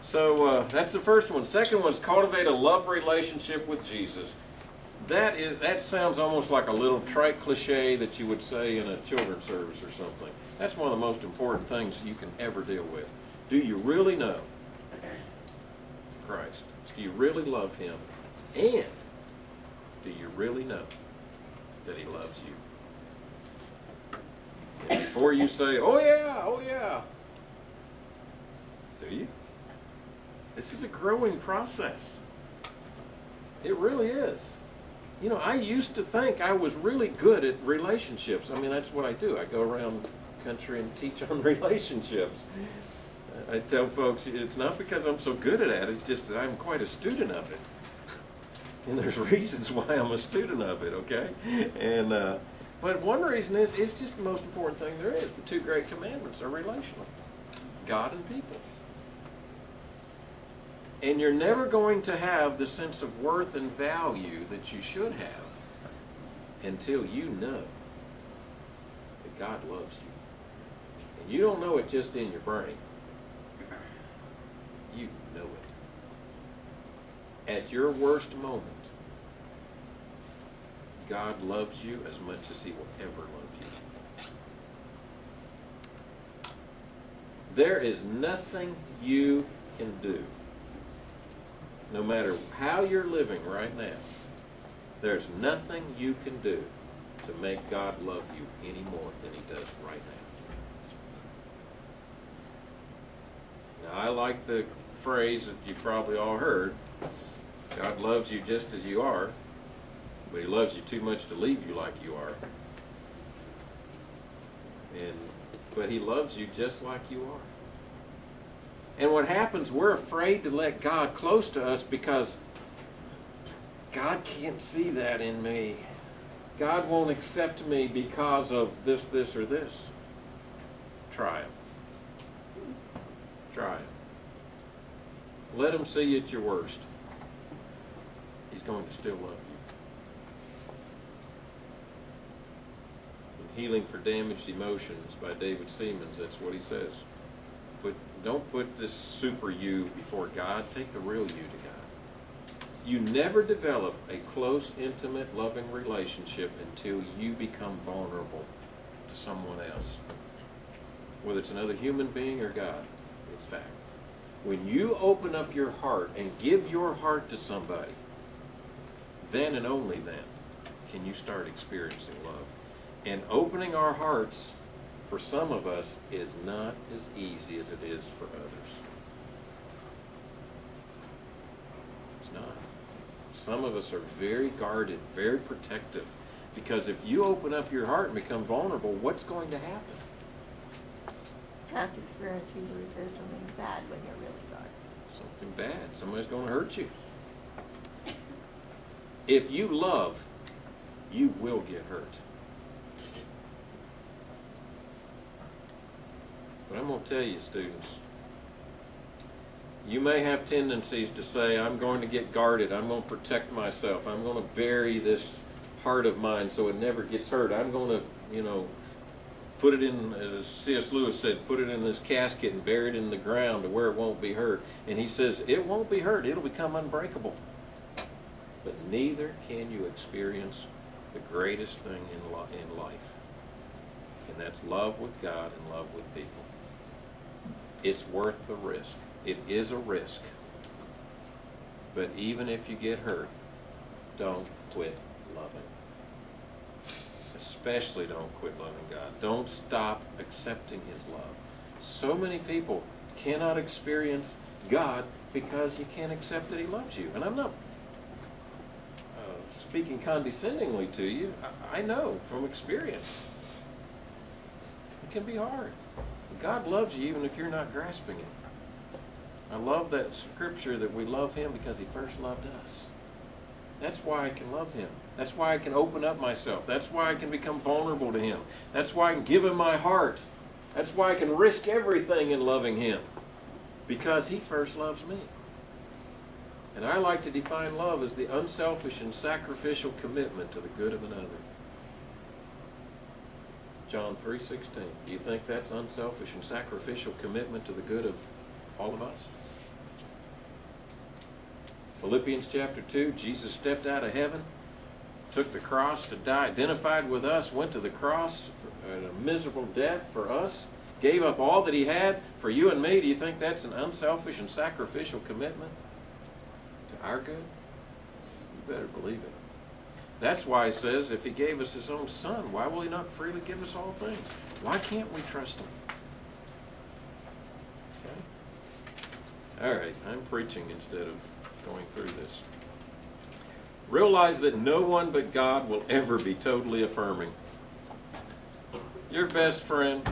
So uh, that's the first one. Second one's cultivate a love relationship with Jesus. That is that sounds almost like a little trite cliche that you would say in a children's service or something. That's one of the most important things you can ever deal with. Do you really know Christ? Do you really love Him? And do you really know that He loves you? And before you say, "Oh yeah, oh yeah," do you? This is a growing process. It really is. You know, I used to think I was really good at relationships. I mean, that's what I do. I go around country and teach on relationships. I tell folks it's not because I'm so good at it, it's just that I'm quite a student of it. And there's reasons why I'm a student of it, okay? And uh, but one reason is it's just the most important thing there is. The two great commandments are relational. God and people. And you're never going to have the sense of worth and value that you should have until you know that God loves you. And you don't know it just in your brain. You know it. At your worst moment, God loves you as much as he will ever love you. There is nothing you can do no matter how you're living right now, there's nothing you can do to make God love you any more than he does right now. Now, I like the phrase that you probably all heard God loves you just as you are, but he loves you too much to leave you like you are. And but he loves you just like you are. And what happens, we're afraid to let God close to us because God can't see that in me. God won't accept me because of this, this, or this. Try him. Try him. Let him see you at your worst. He's going to still love you. In Healing for Damaged Emotions by David Seamands, that's what he says. Put, don't put this super you before God. Take the real you to God. You never develop a close, intimate, loving relationship until you become vulnerable to someone else. Whether it's another human being or God, it's fact. When you open up your heart and give your heart to somebody, then and only then can you start experiencing love. And opening our hearts for some of us is not as easy as it is for others. It's not. Some of us are very guarded, very protective. Because if you open up your heart and become vulnerable, what's going to happen? Past experience usually says something bad when you're really guarded. Something bad. Somebody's going to hurt you. If you love, you will get hurt. I'm going to tell you, students, you may have tendencies to say, I'm going to get guarded. I'm going to protect myself. I'm going to bury this heart of mine so it never gets hurt. I'm going to, you know, put it in, as C.S. Lewis said, put it in this casket and bury it in the ground to where it won't be hurt. And he says, it won't be hurt. It'll become unbreakable. But neither can you experience the greatest thing in, in life. And that's love with God and love with people it's worth the risk. It is a risk. But even if you get hurt, don't quit loving. Especially don't quit loving God. Don't stop accepting His love. So many people cannot experience God because you can't accept that He loves you. And I'm not uh, speaking condescendingly to you. I, I know from experience. It can be hard. God loves you even if you're not grasping it. I love that scripture that we love Him because He first loved us. That's why I can love Him. That's why I can open up myself. That's why I can become vulnerable to Him. That's why I can give Him my heart. That's why I can risk everything in loving Him. Because He first loves me. And I like to define love as the unselfish and sacrificial commitment to the good of another. John 3.16. Do you think that's unselfish and sacrificial commitment to the good of all of us? Philippians chapter 2, Jesus stepped out of heaven, took the cross to die, identified with us, went to the cross a miserable death for us, gave up all that he had for you and me. Do you think that's an unselfish and sacrificial commitment to our good? You better believe it. That's why he says if he gave us his own son, why will he not freely give us all things? Why can't we trust him? Okay? All right, I'm preaching instead of going through this. Realize that no one but God will ever be totally affirming. Your best friend,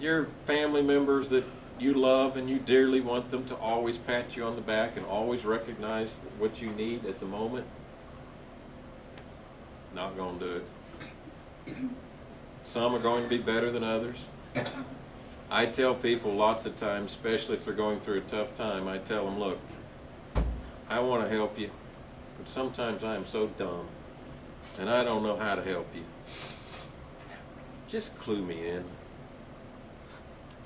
your family members that you love and you dearly want them to always pat you on the back and always recognize what you need at the moment, not going to do it. Some are going to be better than others. I tell people lots of times, especially if they're going through a tough time, I tell them, look, I want to help you, but sometimes I am so dumb and I don't know how to help you. Just clue me in.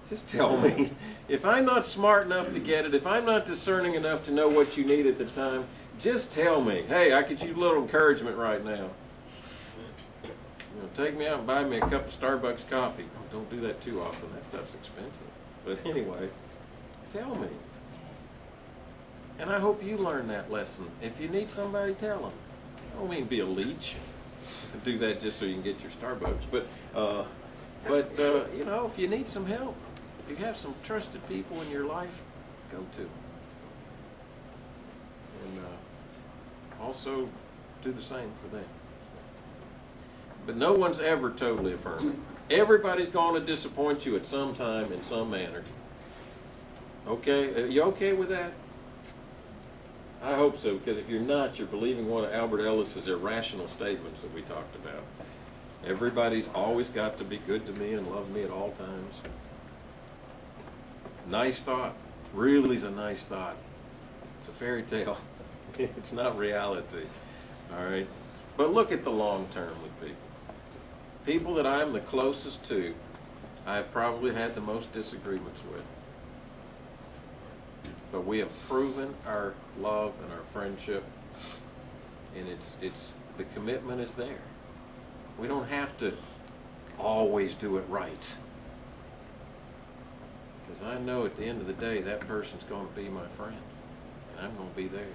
Just tell me. If I'm not smart enough to get it, if I'm not discerning enough to know what you need at the time, just tell me. Hey, I could use a little encouragement right now. You know, take me out and buy me a cup of Starbucks coffee. Oh, don't do that too often. That stuff's expensive. But anyway, tell me. And I hope you learn that lesson. If you need somebody, tell them. I don't mean be a leech. Do that just so you can get your Starbucks. But, uh, but uh, you know, if you need some help, if you have some trusted people in your life, go to. them. And uh, also do the same for them. But no one's ever totally affirming. Everybody's going to disappoint you at some time in some manner. Okay? Are you okay with that? I hope so, because if you're not, you're believing one of Albert Ellis's irrational statements that we talked about. Everybody's always got to be good to me and love me at all times. Nice thought. Really is a nice thought. It's a fairy tale. it's not reality. All right? But look at the long term with people. People that I'm the closest to, I've probably had the most disagreements with. But we have proven our love and our friendship, and it's it's the commitment is there. We don't have to always do it right. Because I know at the end of the day that person's going to be my friend, and I'm going to be theirs.